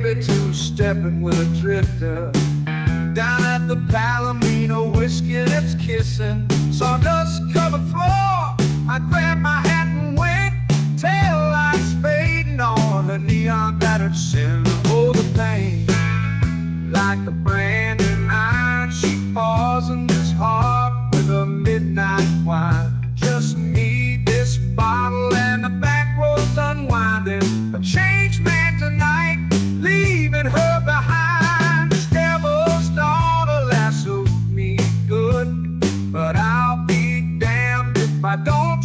baby two-stepping with a drifter. Down at the Palomino, whiskey lips kissing Sawdust my dog